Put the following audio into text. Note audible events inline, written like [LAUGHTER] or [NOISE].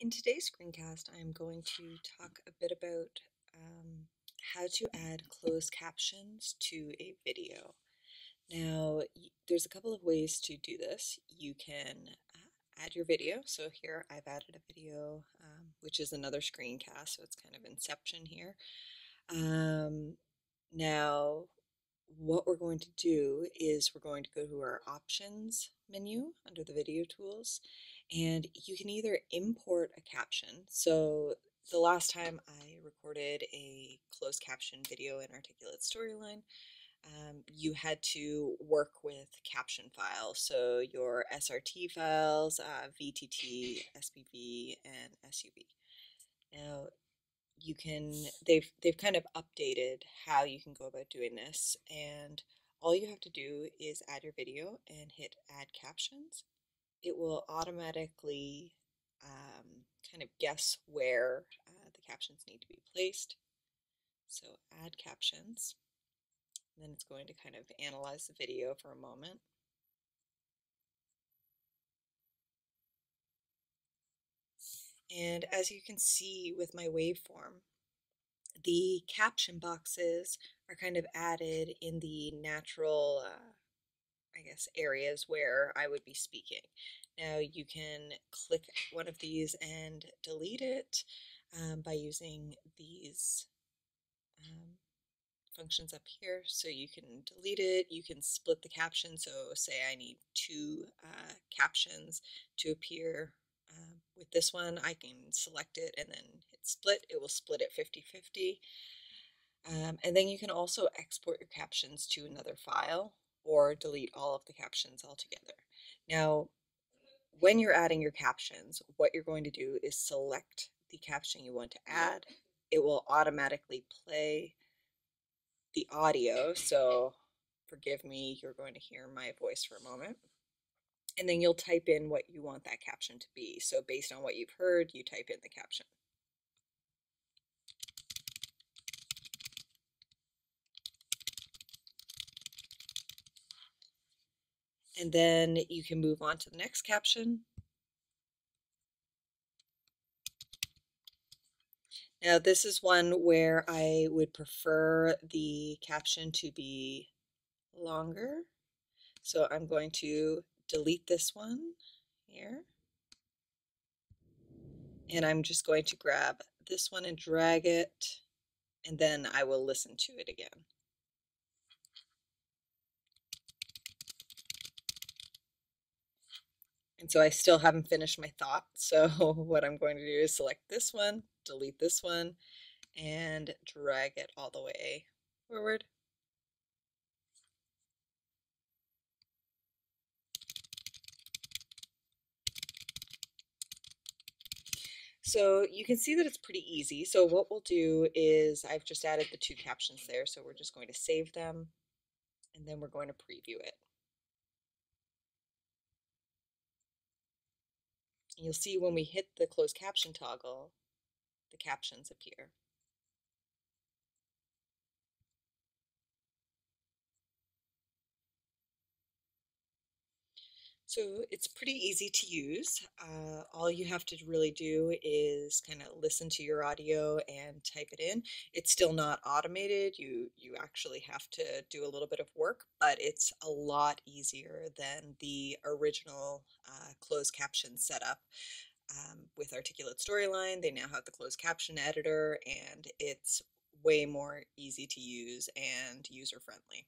In today's screencast, I'm going to talk a bit about um, how to add closed captions to a video. Now, there's a couple of ways to do this. You can uh, add your video. So here I've added a video, um, which is another screencast, so it's kind of inception here. Um, now, what we're going to do is we're going to go to our options menu under the video tools and you can either import a caption. So the last time I recorded a closed caption video in Articulate Storyline, um, you had to work with caption files. So your SRT files, uh, VTT, SBV, and SUB. Now you can they've they've kind of updated how you can go about doing this and all you have to do is add your video and hit add captions it will automatically um, kind of guess where uh, the captions need to be placed. So add captions. And then it's going to kind of analyze the video for a moment. And as you can see with my waveform, the caption boxes are kind of added in the natural, uh, I guess, areas where I would be speaking. Now you can click one of these and delete it um, by using these um, functions up here. So you can delete it, you can split the caption. So say I need two uh, captions to appear um, with this one, I can select it and then hit split. It will split it 50-50. Um, and then you can also export your captions to another file or delete all of the captions altogether. Now, when you're adding your captions, what you're going to do is select the caption you want to add. It will automatically play the audio. So forgive me, you're going to hear my voice for a moment and then you'll type in what you want that caption to be. So based on what you've heard, you type in the caption. And then you can move on to the next caption. Now this is one where I would prefer the caption to be longer. So I'm going to delete this one here. And I'm just going to grab this one and drag it, and then I will listen to it again. And so I still haven't finished my thought. So [LAUGHS] what I'm going to do is select this one, delete this one, and drag it all the way forward. So you can see that it's pretty easy. So what we'll do is I've just added the two captions there. So we're just going to save them and then we're going to preview it. You'll see when we hit the closed caption toggle, the captions appear. So it's pretty easy to use. Uh, all you have to really do is kind of listen to your audio and type it in. It's still not automated. You you actually have to do a little bit of work, but it's a lot easier than the original uh, closed caption setup. Um, with Articulate Storyline, they now have the closed caption editor, and it's way more easy to use and user friendly.